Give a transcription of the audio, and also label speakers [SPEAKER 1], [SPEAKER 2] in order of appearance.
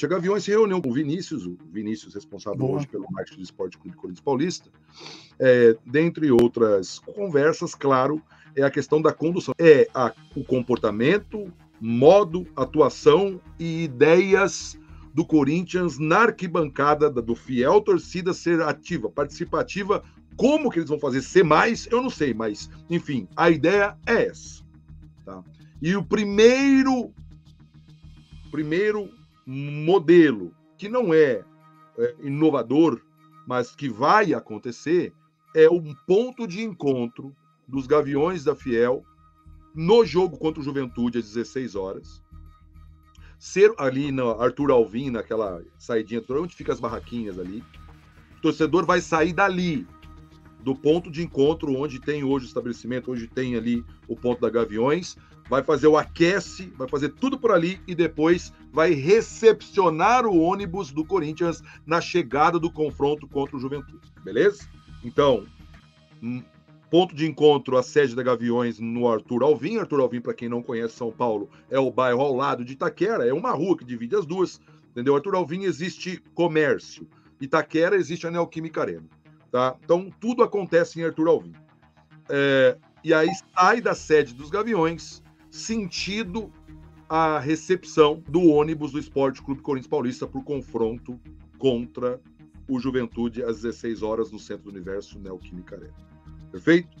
[SPEAKER 1] Tia Gaviões se reuniu com o Vinícius, o Vinícius responsável Boa. hoje pelo marketing do Esporte Clube Corinthians Paulista, é, dentre outras conversas, claro, é a questão da condução. É a, o comportamento, modo, atuação e ideias do Corinthians na arquibancada do fiel torcida ser ativa, participativa. Como que eles vão fazer ser mais, eu não sei, mas enfim, a ideia é essa. Tá? E o primeiro primeiro modelo que não é, é inovador, mas que vai acontecer, é um ponto de encontro dos Gaviões da Fiel no jogo contra o Juventude às 16 horas. Ser ali na Arthur Alvim, naquela saidinha, onde fica as barraquinhas ali. O torcedor vai sair dali, do ponto de encontro onde tem hoje o estabelecimento, onde tem ali o ponto da Gaviões, vai fazer o aquece, vai fazer tudo por ali e depois vai recepcionar o ônibus do Corinthians na chegada do confronto contra o Juventude, beleza? Então, hum, ponto de encontro, a sede da Gaviões no Arthur Alvim. Arthur Alvim, para quem não conhece São Paulo, é o bairro ao lado de Itaquera, é uma rua que divide as duas, entendeu? Arthur Alvim existe comércio, Itaquera existe a Neoquímica Arena, tá? Então, tudo acontece em Arthur Alvim. É, e aí sai da sede dos Gaviões, sentido a recepção do ônibus do Esporte Clube Corinthians Paulista para o confronto contra o Juventude às 16 horas no Centro do Universo Neoquímica Arena. Perfeito?